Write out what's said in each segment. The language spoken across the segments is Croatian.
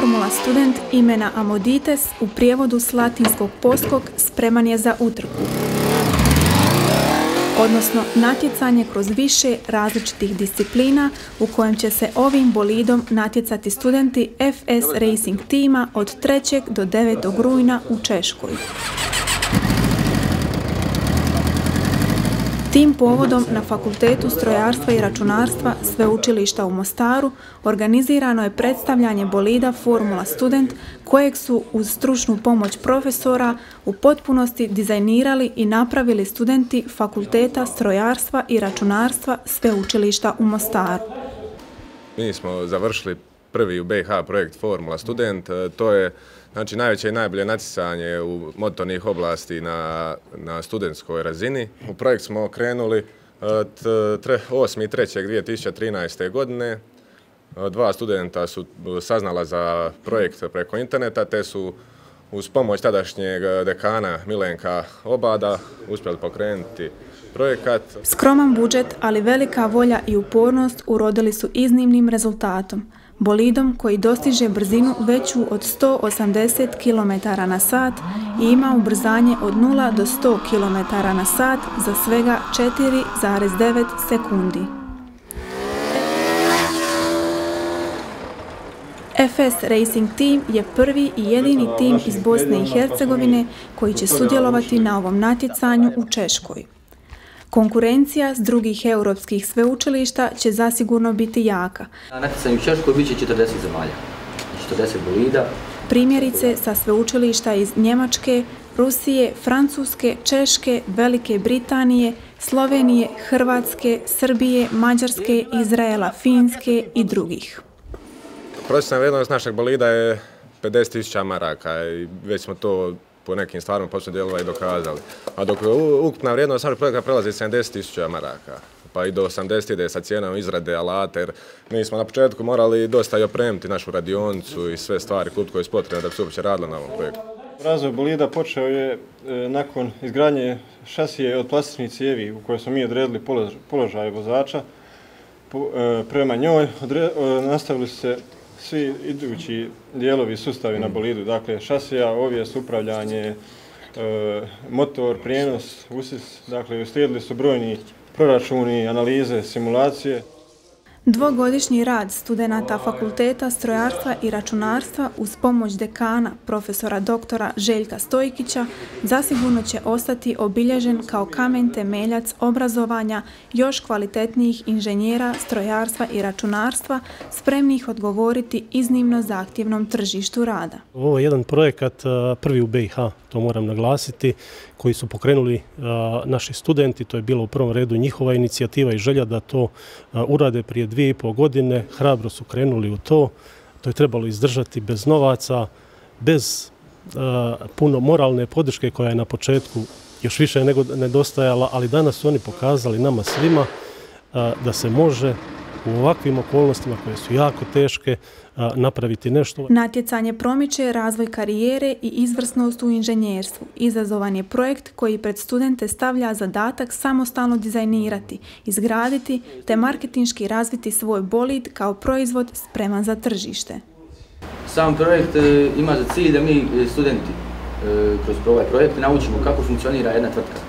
Formula Student imena Amodites u prijevodu s latinskog poskog spreman je za utrku. Odnosno natjecanje kroz više različitih disciplina u kojem će se ovim bolidom natjecati studenti FS Racing tima od 3. do 9. rujna u Češkoj. Tim povodom na Fakultetu strojarstva i računarstva Sveučilišta u Mostaru organizirano je predstavljanje bolida Formula Student kojeg su uz stručnu pomoć profesora u potpunosti dizajnirali i napravili studenti Fakulteta strojarstva i računarstva Sveučilišta u Mostaru. Mi smo završili prvi u BiH projekt Formula Student. To je Znači, najveće i najbolje natjecanje u motornih oblasti na, na studentskoj razini. U projekt smo krenuli 8.3.2013. godine. Dva studenta su saznala za projekt preko interneta, te su uz pomoć tadašnjeg dekana Milenka Obada uspjeli pokrenuti projekat. Skroman budžet, ali velika volja i upornost urodili su iznimnim rezultatom bolidom koji dostiže brzinu veću od 180 km na sat i ima ubrzanje od 0 do 100 km na sat za svega 4,9 sekundi. FS Racing Team je prvi i jedini tim iz Bosne i Hercegovine koji će sudjelovati na ovom natjecanju u Češkoj. Konkurencija s drugih europskih sveučilišta će zasigurno biti jaka. Na natjecanju u Češkoj bit će 40 zemalja, 40 znači bolida. Primjerice sa sveučilišta iz Njemačke, Rusije, Francuske, Češke, Velike Britanije, Slovenije, Hrvatske, Srbije, Mađarske, Izraela, Finske i drugih. Prosječna vrijednost našeg bolida je 50.000 maraka i već smo to po nekim stvarima počne dijelova i dokazali. A dok ukupna vrijednost našeg projekta prelazi 70.000 maraka, pa i do 80 ide sa cijenom izrade alata, jer mi smo na početku morali dosta i opremiti našu radionicu i sve stvari klub koje je potrebno da bi se uopće radilo na ovom projektu. Razvoj bolida počeo je e, nakon izgradnje šasije od plastičnih cijevi u kojoj smo mi odredili položaj vozača. E, prema njoj e, nastavili su se svi idući dijelovi sustavi na bolidu, dakle šasija, ovijes, upravljanje, e, motor, prijenos, usis, dakle uslijedili su brojni proračuni, analize, simulacije. Dvogodišnji rad studenata Fakulteta strojarstva i računarstva uz pomoć dekana profesora doktora Željka Stojkića zasigurno će ostati obilježen kao kamen temeljac obrazovanja još kvalitetnijih inženjera strojarstva i računarstva spremnih odgovoriti iznimno zahtjevnom tržištu rada. Ovo je jedan projekat prvi u BiH, to moram naglasiti, koji su pokrenuli naši studenti, to je bilo u prvom redu njihova inicijativa i želja da to urade prije dvije i pol godine, hrabro su krenuli u to, to je trebalo izdržati bez novaca, bez puno moralne podrške koja je na početku još više nego nedostajala, ali danas su oni pokazali nama svima da se može u ovakvim okolnostima koje su jako teške napraviti nešto. Natjecanje promiče razvoj karijere i izvrsnost u inženjerstvu. Izazovan je projekt koji pred studente stavlja zadatak samostalno dizajnirati, izgraditi te marketinški razviti svoj bolid kao proizvod spreman za tržište. Sam projekt e, ima za cilj da mi e, studenti e, kroz ovaj projekt naučimo kako funkcionira jedna tvrtka.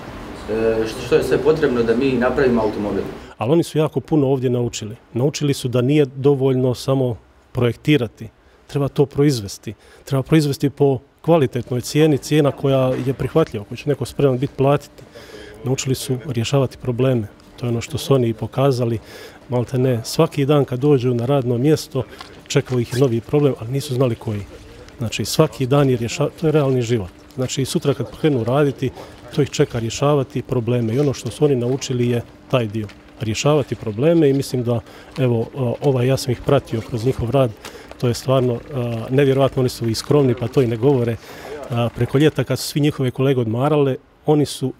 Što je sve potrebno da mi napravimo automobil ali oni su jako puno ovdje naučili. Naučili su da nije dovoljno samo projektirati, treba to proizvesti. Treba proizvesti po kvalitetnoj cijeni, cijena koja je prihvatljiva, koju će neko spreman biti platiti. Naučili su rješavati probleme. To je ono što su oni i pokazali. Malte ne, svaki dan kad dođu na radno mjesto, čekao ih novi problem, ali nisu znali koji. Znači, svaki dan je rješavati, to je realni život. Znači, sutra kad krenu raditi, to ih čeka rješavati probleme. I ono što su oni naučili je taj dio rješavati probleme i mislim da evo ovaj ja sam ih pratio kroz njihov rad to je stvarno nevjerojatno oni su i skromni pa to i ne govore preko ljeta kad su svi njihove kolege odmarale oni su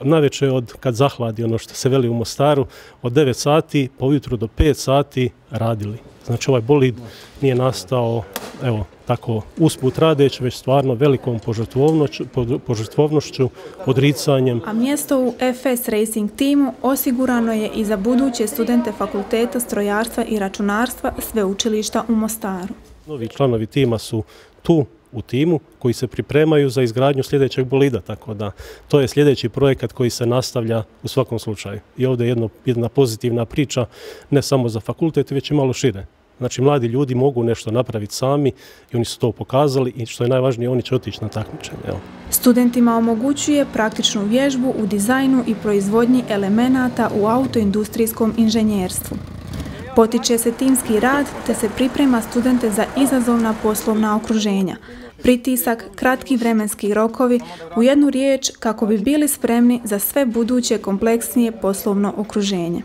najveće od kad zahladi ono što se veli u Mostaru od 9 sati po ujutru do 5 sati radili znači ovaj bolid nije nastao evo tako usput radeći, već stvarno velikom požrtvovnošću, odricanjem. A mjesto u FS Racing timu osigurano je i za buduće studente Fakulteta strojarstva i računarstva Sveučilišta u Mostaru. Novi članovi tima su tu u timu koji se pripremaju za izgradnju sljedećeg bolida, tako da to je sljedeći projekat koji se nastavlja u svakom slučaju. I ovdje je jedno, jedna pozitivna priča, ne samo za fakultet, već i malo šire. Znači, mladi ljudi mogu nešto napraviti sami i oni su to pokazali i što je najvažnije, oni će otići na takmičenje. Studentima omogućuje praktičnu vježbu u dizajnu i proizvodnji elemenata u autoindustrijskom inženjerstvu. Potiče se timski rad te se priprema studente za izazovna poslovna okruženja, pritisak, kratki vremenski rokovi, u jednu riječ kako bi bili spremni za sve buduće kompleksnije poslovno okruženje.